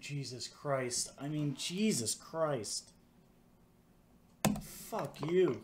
Jesus Christ. I mean, Jesus Christ. Fuck you.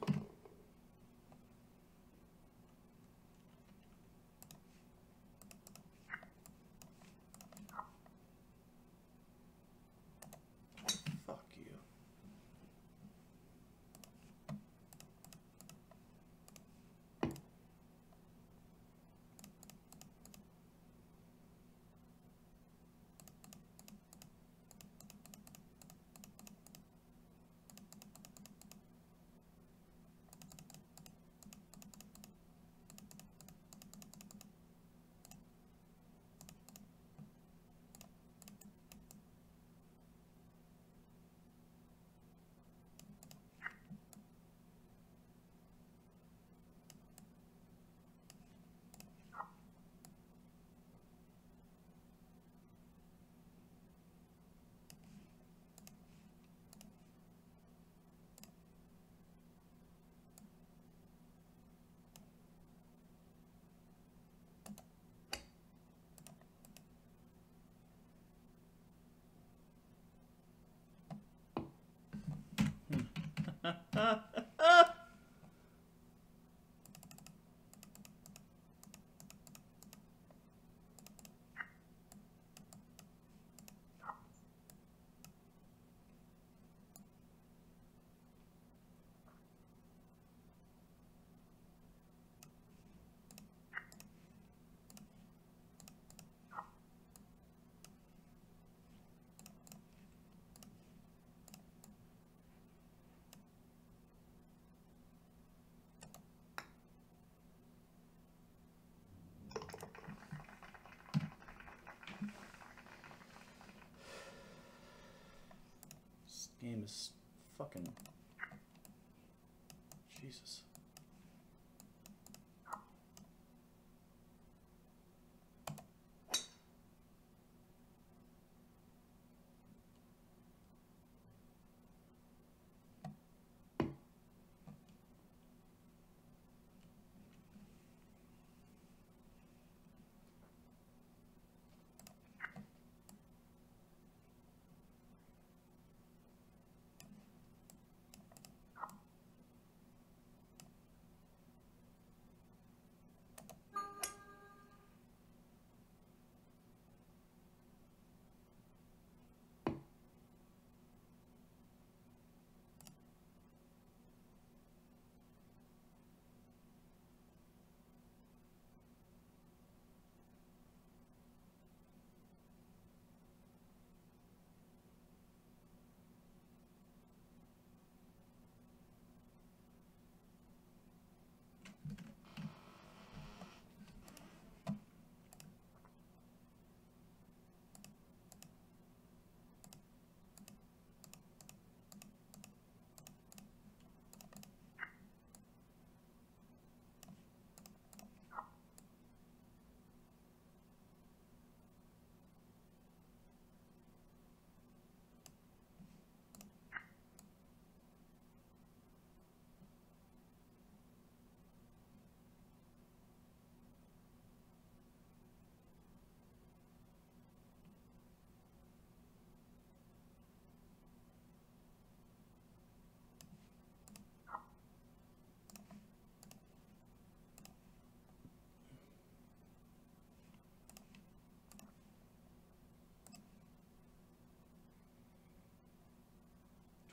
ha ha game is fucking. Jesus.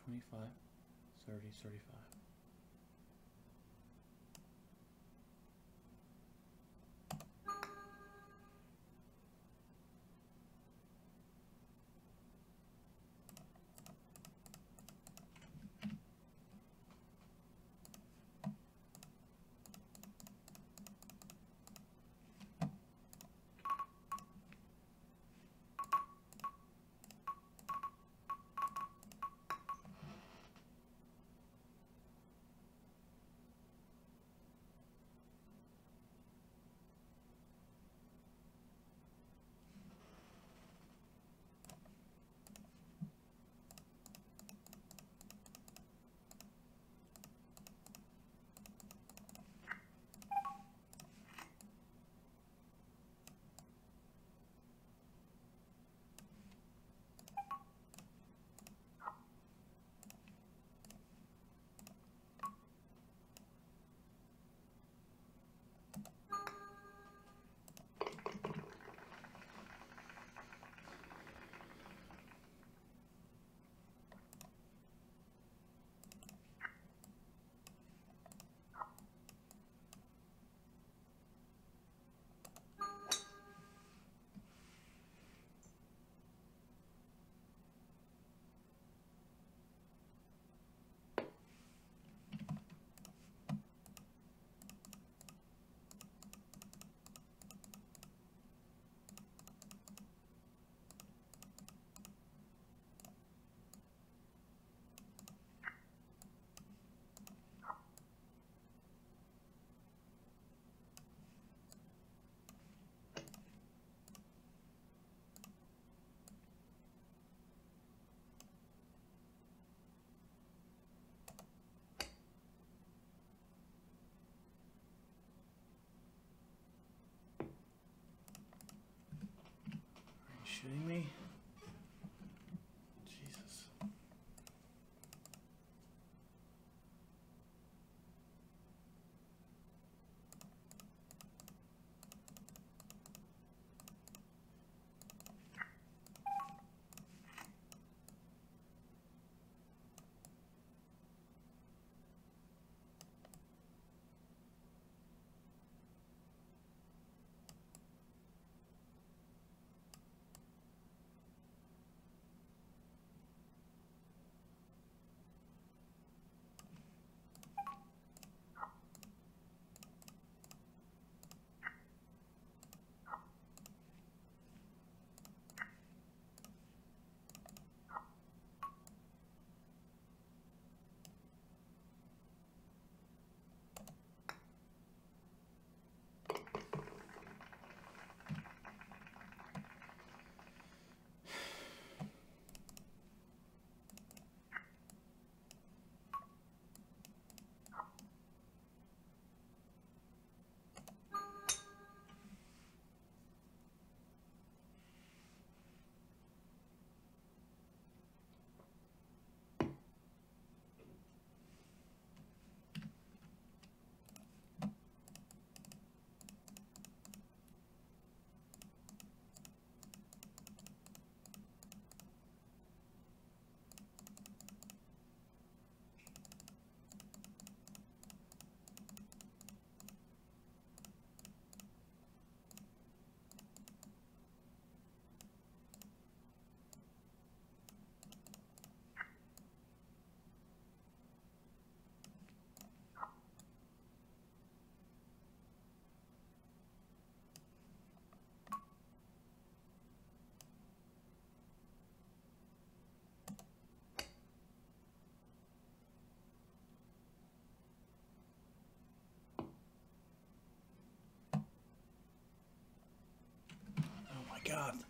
Twenty-five, thirty, thirty-five. Kidding me?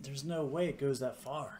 There's no way it goes that far.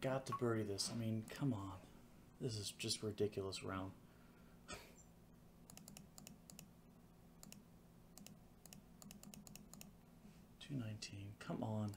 Got to bury this. I mean, come on. This is just ridiculous round. Two nineteen. Come on.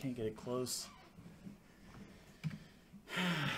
Can't get it close.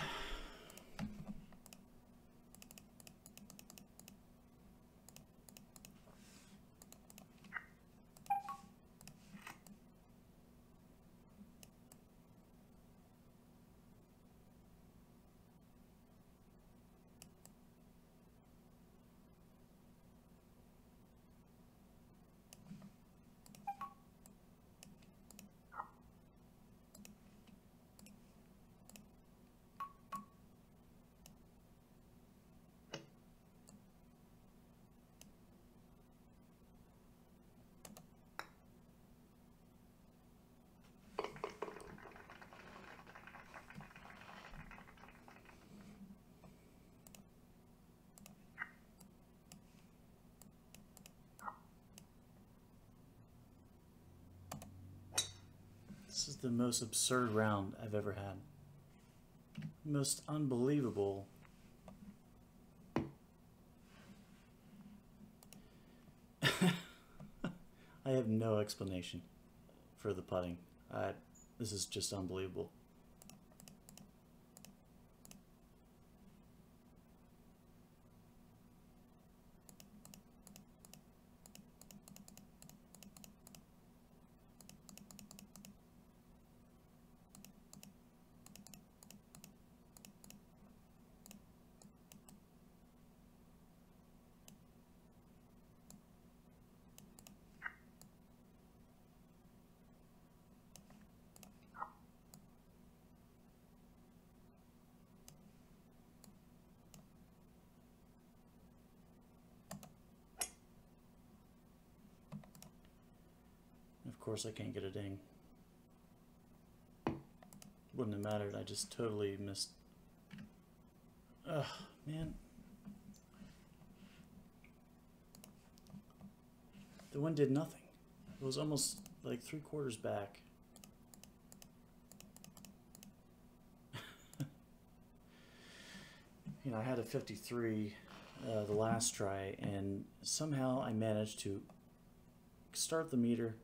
the most absurd round I've ever had. Most unbelievable. I have no explanation for the putting. I, this is just unbelievable. Of course, I can't get a ding. Wouldn't have mattered. I just totally missed. Ugh, man. The wind did nothing. It was almost like three quarters back. you know, I had a 53 uh, the last try, and somehow I managed to start the meter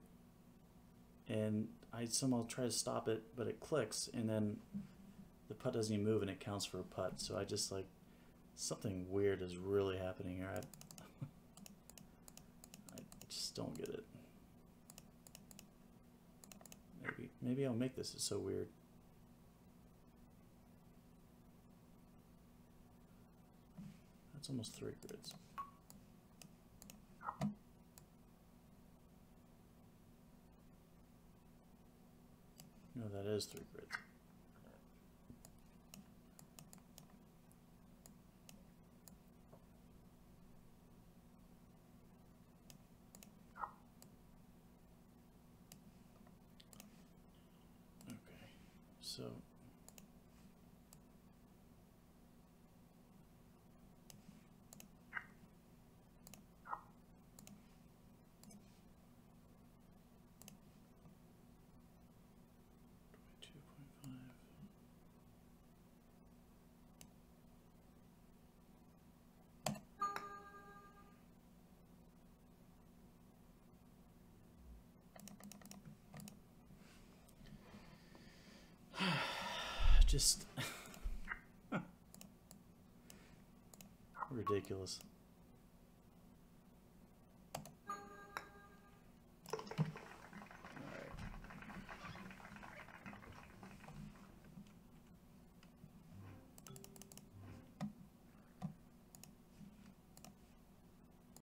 and I somehow try to stop it, but it clicks, and then the putt doesn't even move, and it counts for a putt. So I just like something weird is really happening here. I, I just don't get it. Maybe maybe I'll make this. It's so weird. That's almost three grids. No, that is three grids. Okay, so two point five. Just ridiculous.